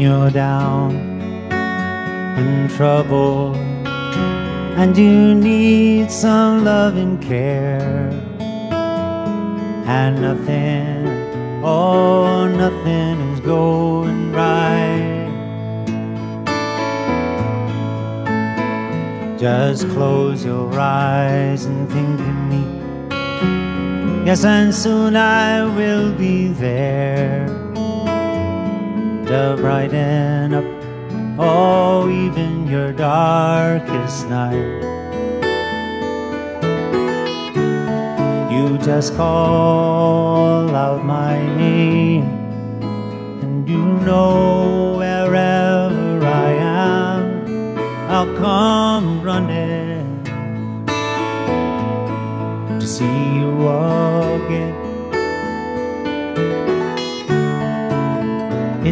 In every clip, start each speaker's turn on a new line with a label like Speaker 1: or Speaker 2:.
Speaker 1: you're down and trouble and you need some love and care and nothing, oh, nothing is going right. Just close your eyes and think of me. Yes, and soon I will be there to brighten up, oh, even your darkest night. You just call out my name, and you know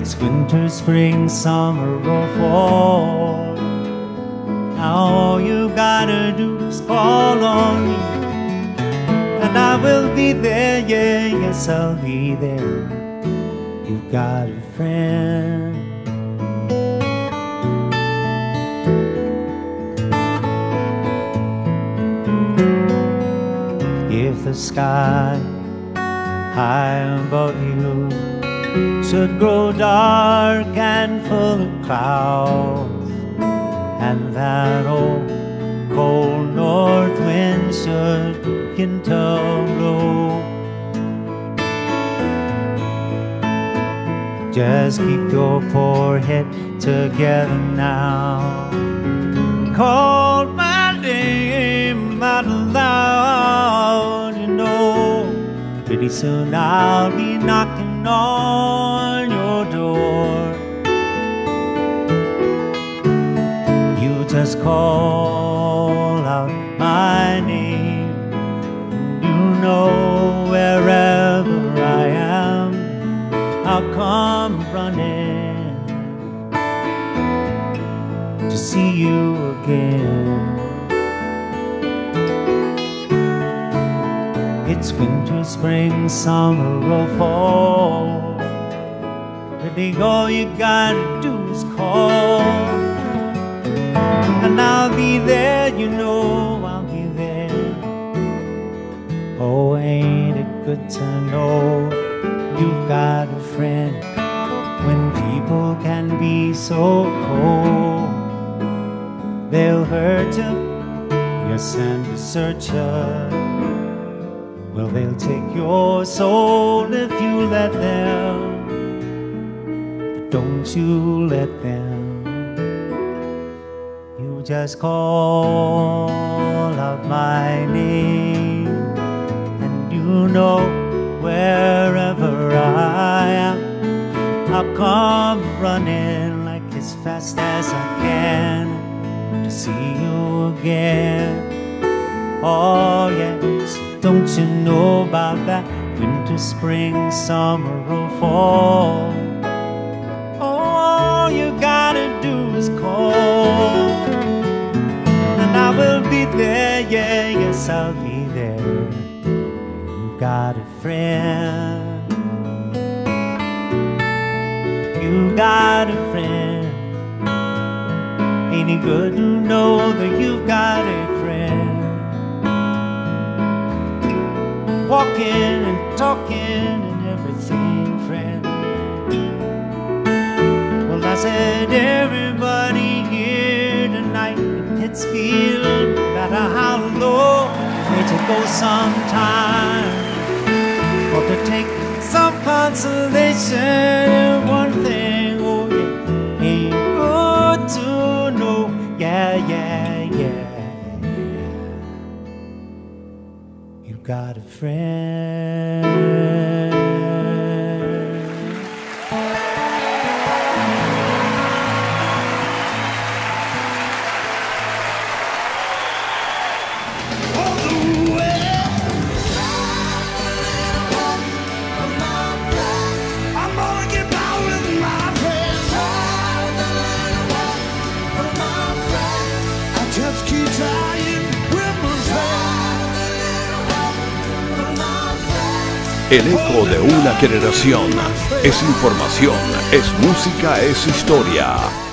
Speaker 1: It's winter, spring, summer, or fall. Now all you gotta do is call on me. And I will be there, yeah, yes, I'll be there. You've got a friend. If the sky high above you should grow dark and full of clouds, and that old cold north wind should begin to blow. Just keep your poor head together now. Call my name out loud, you know. Pretty soon I'll be knocking on call out my name. You know wherever I am, I'll come running to see you again. It's winter, spring, summer, or fall. Really, all you gotta do is call. And I'll be there, you know I'll be there. Oh, ain't it good to know you've got a friend when people can be so cold? They'll hurt you, yes, and desert you. Well, they'll take your soul if you let them. But don't you let them. Just call out my name, and you know wherever I am, I'll come running like as fast as I can to see you again. Oh, yes, don't you know about that winter, spring, summer, or fall? There. You got a friend. You got a friend. Ain't it good to know that you've got a friend? Walking and talking and everything, friend. Well, I said, everybody here tonight in Pittsfield, no matter how low, go sometime. Or to take some consolation in one thing, oh yeah, ain't good to know, yeah, yeah, yeah. You got a friend.
Speaker 2: El eco de una generación. Es información, es música, es historia.